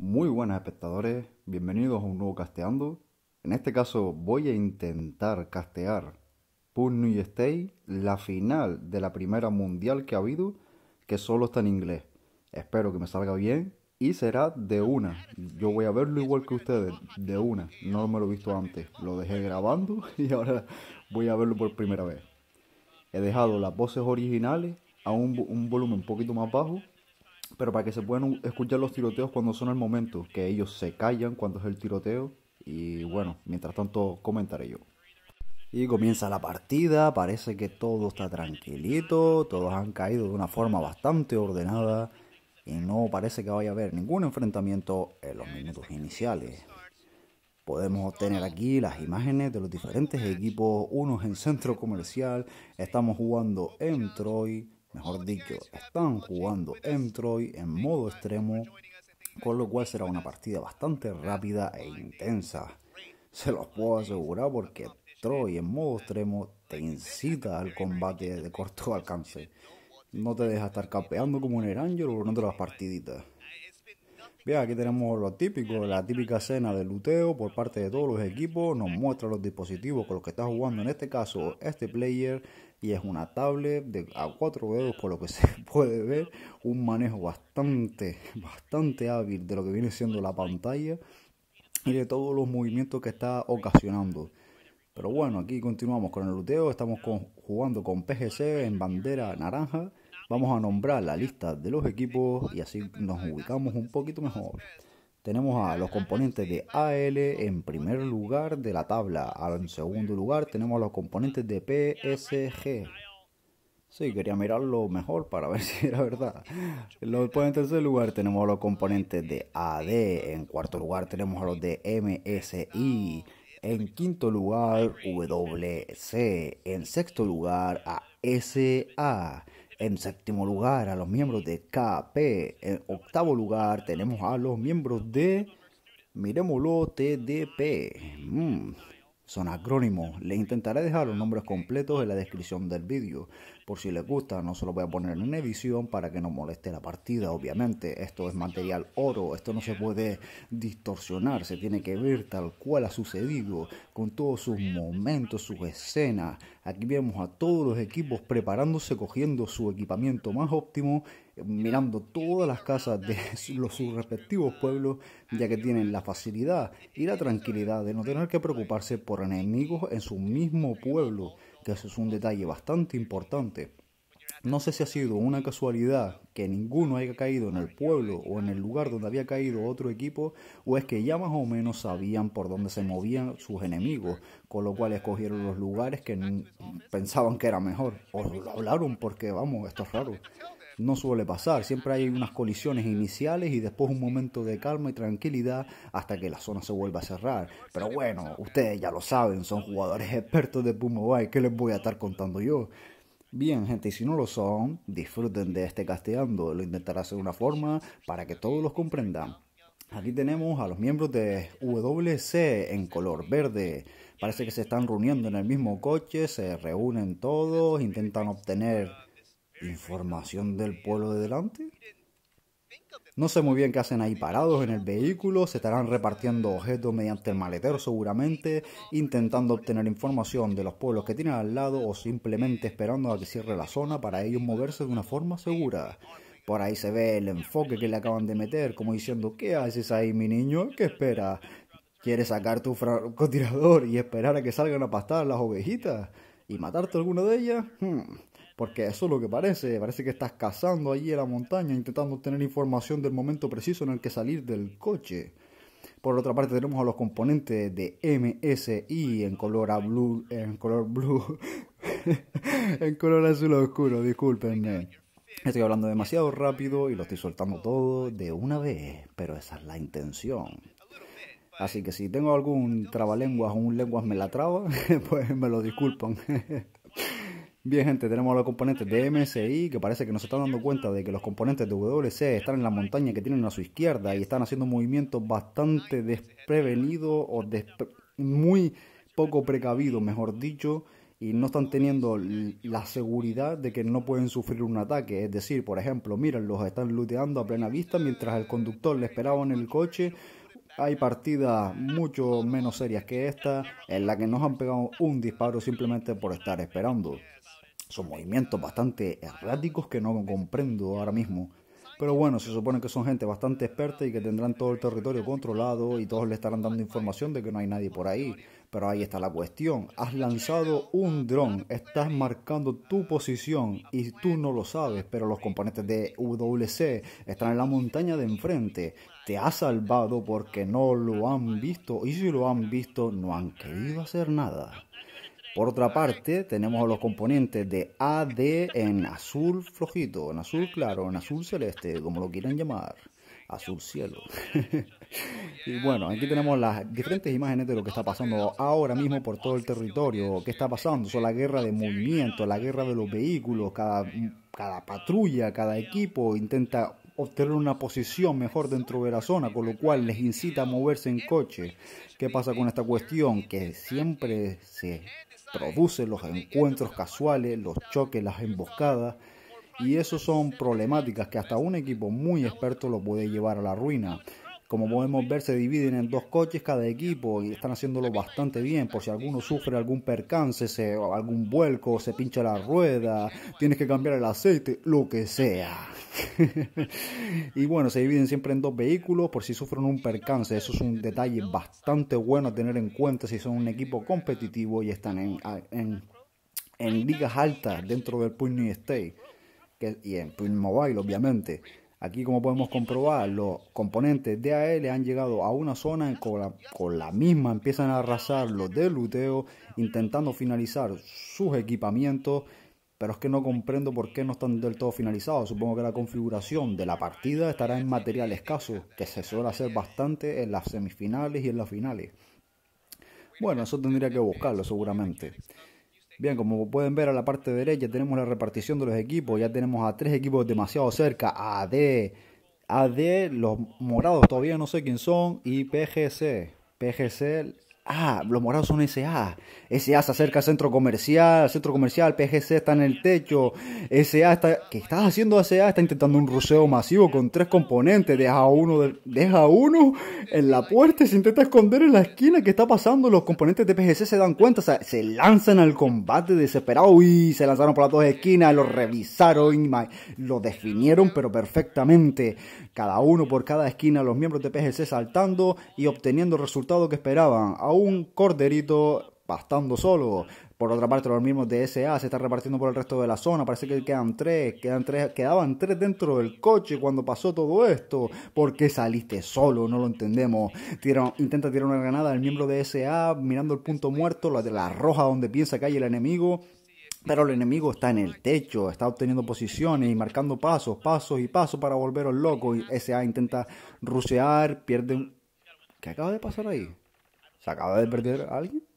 Muy buenas espectadores, bienvenidos a un nuevo casteando. En este caso voy a intentar castear New y Stay, la final de la primera mundial que ha habido, que solo está en inglés. Espero que me salga bien y será de una. Yo voy a verlo igual que ustedes, de una. No me lo he visto antes. Lo dejé grabando y ahora voy a verlo por primera vez. He dejado las voces originales a un, un volumen un poquito más bajo pero para que se puedan escuchar los tiroteos cuando son el momento, que ellos se callan cuando es el tiroteo y bueno, mientras tanto comentaré yo. Y comienza la partida, parece que todo está tranquilito, todos han caído de una forma bastante ordenada y no parece que vaya a haber ningún enfrentamiento en los minutos iniciales. Podemos obtener aquí las imágenes de los diferentes equipos, unos en centro comercial, estamos jugando en Troy, mejor dicho, están jugando en Troy en modo extremo, con lo cual será una partida bastante rápida e intensa. Se los puedo asegurar porque Troy en modo extremo te incita al combate de corto alcance. No te deja estar campeando como un Erangel o en otras partiditas. Bien, aquí tenemos lo típico, la típica escena de luteo por parte de todos los equipos. Nos muestra los dispositivos con los que está jugando, en este caso, este player y es una tablet de a cuatro dedos por lo que se puede ver. Un manejo bastante bastante hábil de lo que viene siendo la pantalla y de todos los movimientos que está ocasionando. Pero bueno aquí continuamos con el luteo. Estamos jugando con PGC en bandera naranja vamos a nombrar la lista de los equipos y así nos ubicamos un poquito mejor tenemos a los componentes de AL en primer lugar de la tabla. En segundo lugar tenemos a los componentes de PSG. Sí, quería mirarlo mejor para ver si era verdad. En tercer lugar tenemos a los componentes de AD. En cuarto lugar tenemos a los de MSI. En quinto lugar WC. En sexto lugar a SA. En séptimo lugar a los miembros de KP. En octavo lugar tenemos a los miembros de, miremoslo, TDP. Mm, son acrónimos. Le intentaré dejar los nombres completos en la descripción del vídeo. Por si les gusta, no se lo voy a poner en edición para que no moleste la partida, obviamente. Esto es material oro, esto no se puede distorsionar, se tiene que ver tal cual ha sucedido, con todos sus momentos, sus escenas. Aquí vemos a todos los equipos preparándose, cogiendo su equipamiento más óptimo, mirando todas las casas de los, sus respectivos pueblos, ya que tienen la facilidad y la tranquilidad de no tener que preocuparse por enemigos en su mismo pueblo eso es un detalle bastante importante. No sé si ha sido una casualidad que ninguno haya caído en el pueblo o en el lugar donde había caído otro equipo, o es que ya más o menos sabían por dónde se movían sus enemigos, con lo cual escogieron los lugares que pensaban que era mejor, o lo hablaron porque, vamos, esto es raro no suele pasar. Siempre hay unas colisiones iniciales y después un momento de calma y tranquilidad hasta que la zona se vuelva a cerrar. Pero bueno, ustedes ya lo saben, son jugadores expertos de Puma Mobile, ¿qué les voy a estar contando yo? Bien, gente, y si no lo son, disfruten de este casteando. Lo intentaré hacer de una forma para que todos los comprendan. Aquí tenemos a los miembros de WC en color verde. Parece que se están reuniendo en el mismo coche, se reúnen todos, intentan obtener ¿Información del pueblo de delante? No sé muy bien qué hacen ahí parados en el vehículo, se estarán repartiendo objetos mediante el maletero seguramente, intentando obtener información de los pueblos que tienen al lado o simplemente esperando a que cierre la zona para ellos moverse de una forma segura. Por ahí se ve el enfoque que le acaban de meter, como diciendo, ¿qué haces ahí mi niño? ¿Qué espera? ¿Quieres sacar tu francotirador y esperar a que salgan a pastar las ovejitas? ¿Y matarte alguna de ellas? Hmm. Porque eso es lo que parece. Parece que estás cazando allí en la montaña, intentando obtener información del momento preciso en el que salir del coche. Por otra parte tenemos a los componentes de MSI en color blue, en color blue, en color azul oscuro, discúlpenme. Estoy hablando demasiado rápido y lo estoy soltando todo de una vez, pero esa es la intención. Así que si tengo algún trabalenguas o un lenguas me la traba, pues me lo disculpan. Bien, gente, tenemos los componentes de MSI que parece que nos están dando cuenta de que los componentes de WC están en la montaña que tienen a su izquierda y están haciendo movimientos bastante desprevenidos o muy poco precavidos, mejor dicho, y no están teniendo la seguridad de que no pueden sufrir un ataque. Es decir, por ejemplo, miren, los están looteando a plena vista mientras el conductor le esperaba en el coche. Hay partidas mucho menos serias que esta en la que nos han pegado un disparo simplemente por estar esperando. Son movimientos bastante erráticos que no comprendo ahora mismo. Pero bueno, se supone que son gente bastante experta y que tendrán todo el territorio controlado y todos le estarán dando información de que no hay nadie por ahí. Pero ahí está la cuestión. Has lanzado un dron, estás marcando tu posición y tú no lo sabes, pero los componentes de WC están en la montaña de enfrente. Te has salvado porque no lo han visto y si lo han visto no han querido hacer nada. Por otra parte, tenemos los componentes de AD en azul flojito, en azul claro, en azul celeste, como lo quieran llamar, azul cielo. y bueno, aquí tenemos las diferentes imágenes de lo que está pasando ahora mismo por todo el territorio. ¿Qué está pasando? Son la guerra de movimiento, la guerra de los vehículos, cada, cada patrulla, cada equipo intenta obtener una posición mejor dentro de la zona, con lo cual les incita a moverse en coche. ¿Qué pasa con esta cuestión? Que siempre se produce los encuentros casuales, los choques, las emboscadas. Y eso son problemáticas que hasta un equipo muy experto lo puede llevar a la ruina. Como podemos ver, se dividen en dos coches cada equipo y están haciéndolo bastante bien. Por si alguno sufre algún percance, se, algún vuelco, se pincha la rueda, tienes que cambiar el aceite, lo que sea. y bueno, se dividen siempre en dos vehículos por si sufren un percance. Eso es un detalle bastante bueno a tener en cuenta si son un equipo competitivo y están en, en, en ligas altas dentro del Point State y en Point Mobile, obviamente. Aquí como podemos comprobar, los componentes de AL han llegado a una zona con la, la misma empiezan a arrasar los de luteo, intentando finalizar sus equipamientos, pero es que no comprendo por qué no están del todo finalizados. Supongo que la configuración de la partida estará en material escaso, que se suele hacer bastante en las semifinales y en las finales. Bueno, eso tendría que buscarlo seguramente. Bien, como pueden ver a la parte derecha tenemos la repartición de los equipos. Ya tenemos a tres equipos demasiado cerca. AD, AD, los morados todavía no sé quién son. Y PGC. PGC Ah, los morados son SA. SA se acerca al centro comercial, centro comercial, PGC está en el techo. SA está. ¿Qué estás haciendo SA? Está intentando un ruseo masivo con tres componentes. Deja uno, deja uno en la puerta y se intenta esconder en la esquina. ¿Qué está pasando? Los componentes de PGC se dan cuenta, se lanzan al combate desesperado. Uy, se lanzaron por las dos esquinas, lo revisaron y lo definieron, pero perfectamente. Cada uno por cada esquina, los miembros de PGC saltando y obteniendo el resultado que esperaban un corderito pastando solo. Por otra parte, los mismos de SA se están repartiendo por el resto de la zona. Parece que quedan tres, quedan tres, quedaban tres dentro del coche cuando pasó todo esto. ¿Por qué saliste solo? No lo entendemos. intenta tirar una granada al miembro de SA mirando el punto muerto, la de la roja donde piensa que hay el enemigo. Pero el enemigo está en el techo, está obteniendo posiciones y marcando pasos, pasos y pasos para volver al loco. Y SA intenta rusear, pierde ¿Qué acaba de pasar ahí? ¿Se acaba de perder alguien?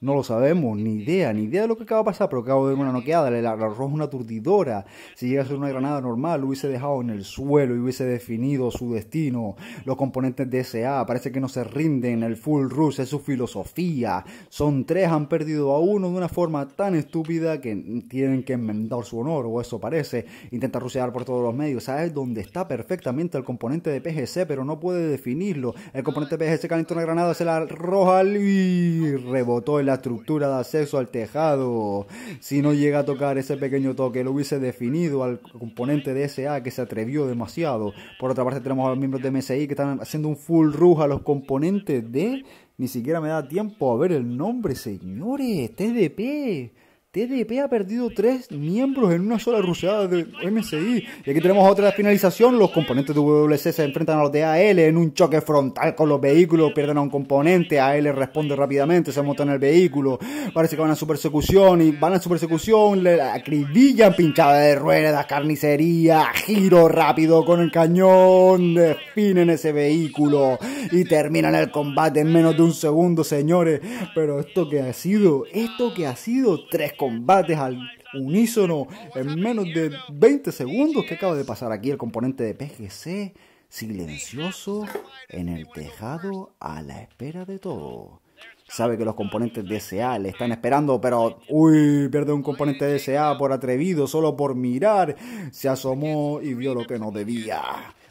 No lo sabemos, ni idea, ni idea de lo que acaba de pasar, pero acabo de ver una noqueada, la, la roja una aturdidora. Si llega a ser una granada normal, lo hubiese dejado en el suelo y hubiese definido su destino. Los componentes de SA parece que no se rinden, el full rush es su filosofía. Son tres, han perdido a uno de una forma tan estúpida que tienen que enmendar su honor, o eso parece. Intenta rusear por todos los medios, sabes dónde está perfectamente el componente de PGC, pero no puede definirlo. El componente de PGC calentó una granada, se la arroja y rebotó el la estructura de acceso al tejado. Si no llega a tocar ese pequeño toque, lo hubiese definido al componente de SA que se atrevió demasiado. Por otra parte, tenemos a los miembros de MSI que están haciendo un full rush a los componentes de. Ni siquiera me da tiempo a ver el nombre, señores. TDP. TDP ha perdido tres miembros en una sola ruseada de MSI. Y aquí tenemos otra finalización. Los componentes de WC se enfrentan a los de AL en un choque frontal con los vehículos. Pierden a un componente. AL responde rápidamente. Se monta en el vehículo. Parece que van a su persecución. Y van a su persecución. Le acribillan. Pinchada de ruedas. Carnicería. Giro rápido con el cañón. Definen ese vehículo. Y terminan el combate en menos de un segundo, señores. Pero esto que ha sido. Esto que ha sido. Tres combates al unísono en menos de 20 segundos. ¿Qué acaba de pasar aquí? El componente de PGC silencioso en el tejado a la espera de todo. Sabe que los componentes de SA le están esperando, pero uy, pierde un componente de SA por atrevido, solo por mirar. Se asomó y vio lo que no debía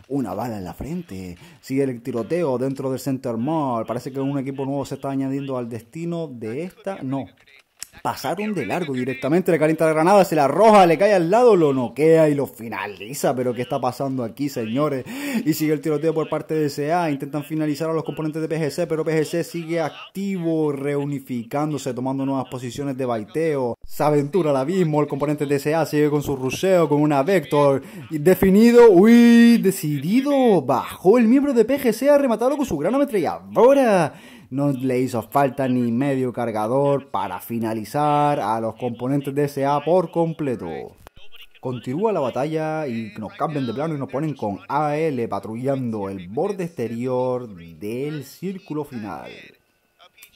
una bala en la frente. Sigue el tiroteo dentro del Center Mall. Parece que un equipo nuevo se está añadiendo al destino de esta. No, pasaron de largo directamente, le calienta la granada, se la arroja, le cae al lado, lo noquea y lo finaliza. Pero ¿qué está pasando aquí, señores? Y sigue el tiroteo por parte de SA, intentan finalizar a los componentes de PGC, pero PGC sigue activo, reunificándose, tomando nuevas posiciones de baiteo. Se aventura al abismo, el componente de SA sigue con su ruseo, con una Vector. Definido, uy, decidido, bajó el miembro de PGC a rematarlo con su gran ametralladora no le hizo falta ni medio cargador para finalizar a los componentes de SA por completo. Continúa la batalla y nos cambian de plano y nos ponen con AL patrullando el borde exterior del círculo final.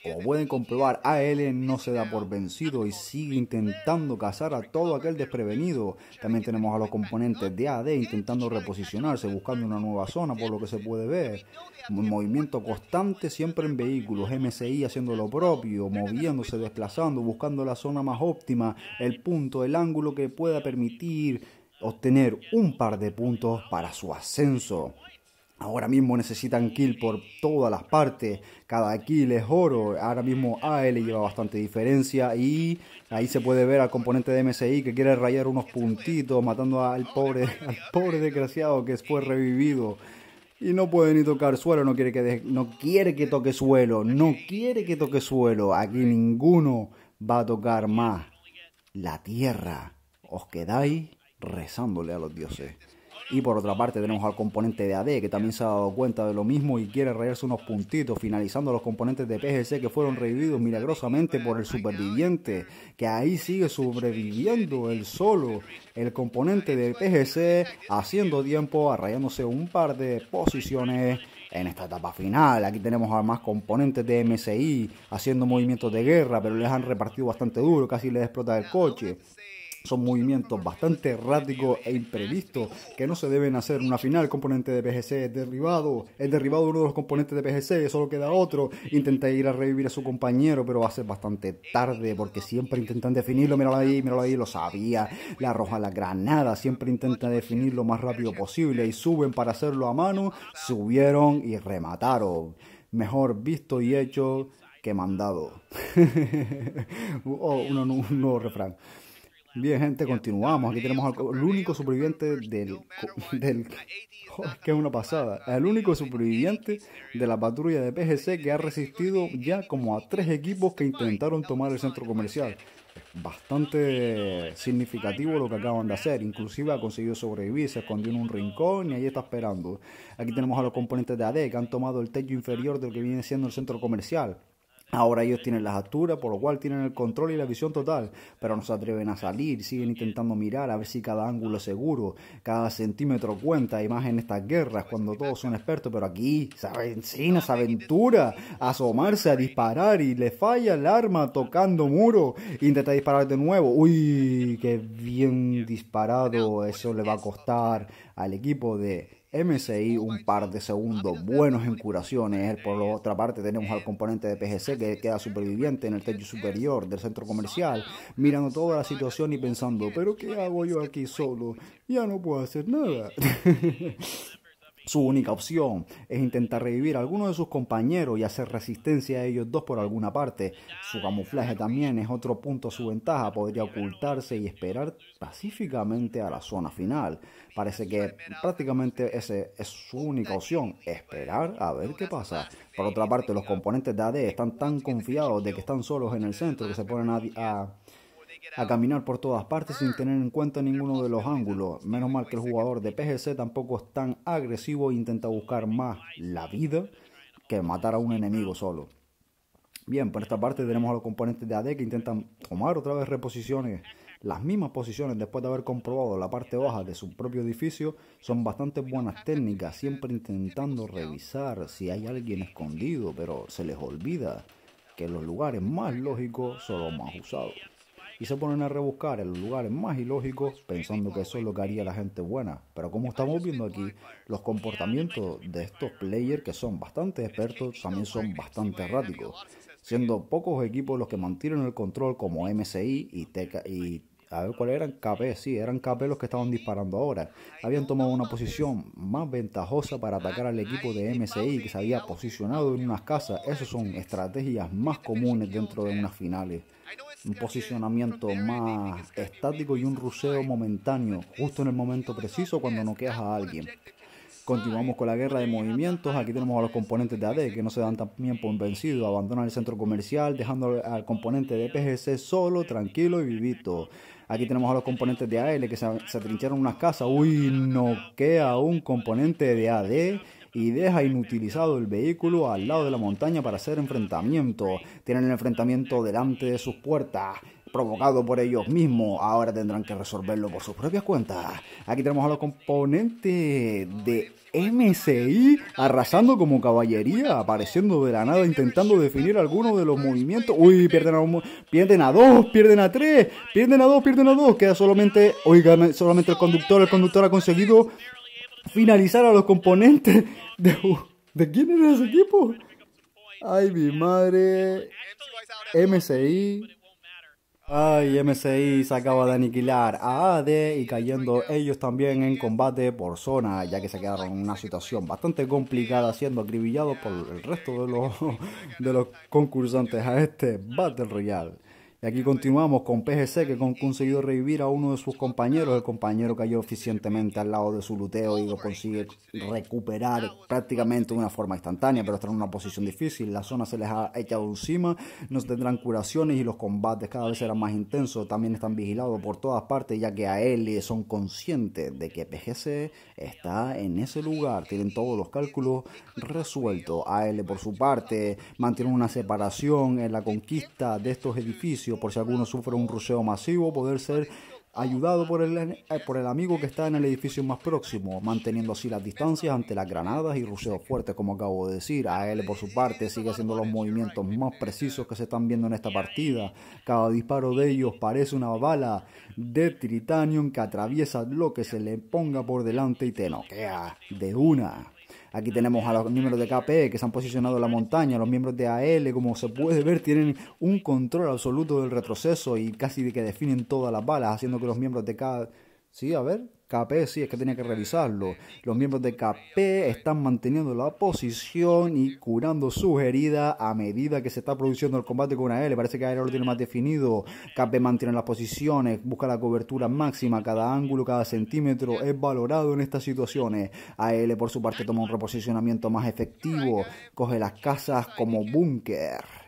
Como pueden comprobar, AL no se da por vencido y sigue intentando cazar a todo aquel desprevenido. También tenemos a los componentes de AD intentando reposicionarse, buscando una nueva zona por lo que se puede ver. Un movimiento constante siempre en vehículos, MSI haciendo lo propio, moviéndose, desplazando, buscando la zona más óptima, el punto, el ángulo que pueda permitir obtener un par de puntos para su ascenso. Ahora mismo necesitan kill por todas las partes. Cada kill es oro. Ahora mismo AL lleva bastante diferencia. Y ahí se puede ver al componente de MSI que quiere rayar unos puntitos. Matando al pobre, al pobre desgraciado que fue revivido. Y no puede ni tocar suelo. No quiere que, no quiere que toque suelo. No quiere que toque suelo. Aquí ninguno va a tocar más. La tierra. Os quedáis rezándole a los dioses. Y por otra parte tenemos al componente de AD que también se ha dado cuenta de lo mismo y quiere rayarse unos puntitos, finalizando los componentes de PGC que fueron revividos milagrosamente por el superviviente, que ahí sigue sobreviviendo el solo. El componente de PGC haciendo tiempo, arrayándose un par de posiciones en esta etapa final. Aquí tenemos a más componentes de MSI haciendo movimientos de guerra, pero les han repartido bastante duro, casi les explota el coche. Son movimientos bastante erráticos e imprevistos que no se deben hacer en una final. El componente de PGC es derribado. Es derribado uno de los componentes de PGC, solo queda otro. Intenta ir a revivir a su compañero, pero va a ser bastante tarde porque siempre intentan definirlo. Míralo ahí, míralo ahí, lo sabía. Le arroja la granada. Siempre intenta definir lo más rápido posible y suben para hacerlo a mano. Subieron y remataron. Mejor visto y hecho que mandado. oh, un nuevo refrán. Bien, gente, continuamos. Aquí tenemos al, el único superviviente del. del que es una pasada. El único superviviente de la patrulla de PGC que ha resistido ya como a tres equipos que intentaron tomar el centro comercial. Bastante significativo lo que acaban de hacer. Inclusive ha conseguido sobrevivir, se escondió en un rincón y ahí está esperando. Aquí tenemos a los componentes de AD que han tomado el techo inferior del que viene siendo el centro comercial. Ahora ellos tienen las alturas, por lo cual tienen el control y la visión total, pero no se atreven a salir, siguen intentando mirar a ver si cada ángulo es seguro, cada centímetro cuenta, y más en estas guerras, cuando todos son expertos, pero aquí se avecina, se aventura a asomarse, a disparar, y le falla el arma tocando muro, intenta disparar de nuevo, uy, qué bien disparado, eso le va a costar al equipo de MSI un par de segundos buenos en curaciones. Por otra parte tenemos al componente de PGC que queda superviviente en el techo superior del centro comercial, mirando toda la situación y pensando, pero ¿qué hago yo aquí solo? Ya no puedo hacer nada. Su única opción es intentar revivir a alguno de sus compañeros y hacer resistencia a ellos dos por alguna parte. Su camuflaje también es otro punto a su ventaja, podría ocultarse y esperar pacíficamente a la zona final. Parece que prácticamente esa es su única opción, esperar a ver qué pasa. Por otra parte, los componentes de AD están tan confiados de que están solos en el centro que se ponen a a caminar por todas partes sin tener en cuenta ninguno de los ángulos. Menos mal que el jugador de PGC tampoco es tan agresivo e intenta buscar más la vida que matar a un enemigo solo. Bien, por esta parte tenemos a los componentes de AD que intentan tomar otra vez reposiciones. Las mismas posiciones después de haber comprobado la parte baja de su propio edificio son bastante buenas técnicas, siempre intentando revisar si hay alguien escondido, pero se les olvida que los lugares más lógicos son los más usados. Y se ponen a rebuscar en los lugares más ilógicos pensando que eso es lo que haría la gente buena. Pero como estamos viendo aquí, los comportamientos de estos players que son bastante expertos también son bastante erráticos, siendo pocos equipos los que mantienen el control como MSI y, TK, y a ver cuáles eran KP, sí, eran KP los que estaban disparando ahora. Habían tomado una posición más ventajosa para atacar al equipo de MSI que se había posicionado en unas casas. Esas son estrategias más comunes dentro de unas finales. Un posicionamiento más estático y un ruseo momentáneo, justo en el momento preciso cuando no quedas a alguien. Continuamos con la guerra de movimientos. Aquí tenemos a los componentes de AD que no se dan también por vencidos. Abandonan el centro comercial, dejando al componente de PGC solo, tranquilo y vivito. Aquí tenemos a los componentes de AL que se, se trincharon unas casas. Uy, noquea un componente de AD y deja inutilizado el vehículo al lado de la montaña para hacer enfrentamiento. Tienen el enfrentamiento delante de sus puertas provocado por ellos mismos. Ahora tendrán que resolverlo por sus propias cuentas. Aquí tenemos a los componentes de MSI arrasando como caballería, apareciendo de la nada, intentando definir algunos de los movimientos. Uy, pierden a, pierden a dos, pierden a tres, pierden a dos, pierden a dos. Queda solamente, oigan, solamente el conductor. El conductor ha conseguido finalizar a los componentes de... ¿De quién era ese equipo? Ay, mi madre. MSI Ay, MSI se acaba de aniquilar a AD y cayendo ellos también en combate por zona, ya que se quedaron en una situación bastante complicada, siendo acribillados por el resto de los, de los concursantes a este Battle Royale. Y aquí continuamos con PGC que ha conseguido revivir a uno de sus compañeros. El compañero cayó eficientemente al lado de su luteo y lo consigue recuperar prácticamente de una forma instantánea, pero está en una posición difícil. La zona se les ha echado encima, no tendrán curaciones y los combates cada vez serán más intensos. También están vigilados por todas partes, ya que a él son conscientes de que PGC está en ese lugar. Tienen todos los cálculos resueltos. A él, por su parte, mantiene una separación en la conquista de estos edificios por si alguno sufre un ruseo masivo, poder ser ayudado por el, eh, por el amigo que está en el edificio más próximo, manteniendo así las distancias ante las granadas y ruseos fuertes, como acabo de decir. A él, por su parte, sigue haciendo los movimientos más precisos que se están viendo en esta partida. Cada disparo de ellos parece una bala de tritanium que atraviesa lo que se le ponga por delante y te noquea de una. Aquí tenemos a los miembros de KP que se han posicionado en la montaña, los miembros de AL, como se puede ver, tienen un control absoluto del retroceso y casi de que definen todas las balas, haciendo que los miembros de K... Sí, a ver, KP, sí, es que tenía que revisarlo. Los miembros de KP están manteniendo la posición y curando sus heridas a medida que se está produciendo el combate con AL. Parece que AL lo tiene más definido. KP mantiene las posiciones, busca la cobertura máxima. Cada ángulo, cada centímetro es valorado en estas situaciones. AL, por su parte, toma un reposicionamiento más efectivo. Coge las casas como búnker.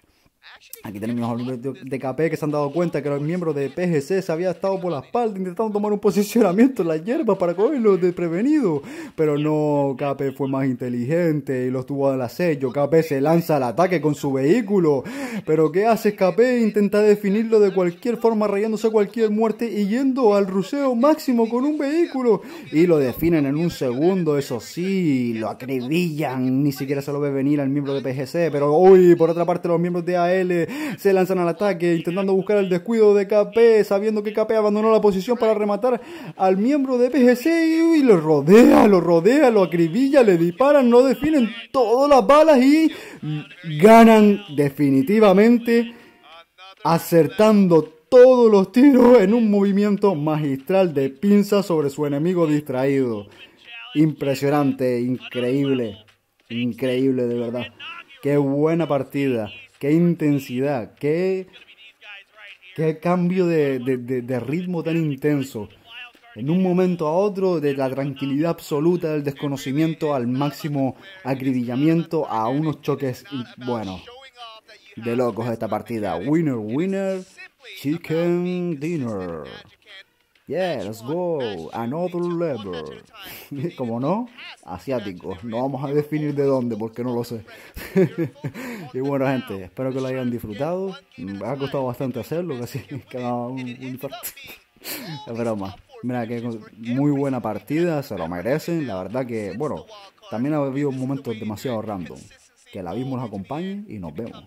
Aquí tenemos a los de KP que se han dado cuenta que los miembros de PGC se había estado por la espalda intentando tomar un posicionamiento en la hierba para cogerlos desprevenidos. Pero no, KP fue más inteligente y los tuvo al sello. KP se lanza al ataque con su vehículo. Pero ¿qué hace KP? Intenta definirlo de cualquier forma, rayándose cualquier muerte y yendo al ruseo máximo con un vehículo. Y lo definen en un segundo, eso sí, lo acribillan. Ni siquiera se lo ve venir al miembro de PGC. Pero uy, por otra parte, los miembros de AL se lanzan al ataque intentando buscar el descuido de KP, sabiendo que KP abandonó la posición para rematar al miembro de PGC y, lo rodea, lo rodea, lo acribilla, le disparan, no definen todas las balas y ganan definitivamente acertando todos los tiros en un movimiento magistral de pinza sobre su enemigo distraído. Impresionante, increíble, increíble de verdad. Qué buena partida qué intensidad, qué, qué cambio de, de, ritmo tan intenso. En un momento a otro, de la tranquilidad absoluta del desconocimiento al máximo acribillamiento a unos choques, bueno, de locos esta partida. Winner, winner, chicken dinner. Yeah, let's go. Another level. Como no, asiático. No vamos a definir de dónde porque no lo sé. y bueno, gente, espero que lo hayan disfrutado. Me ha costado bastante hacerlo, casi quedaba un, un Es broma. Mira que muy buena partida, se lo merecen. La verdad que, bueno, también ha habido momentos demasiado random. Que el abismo nos acompañe y nos vemos.